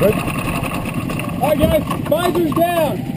Good. All right, guys, visors down.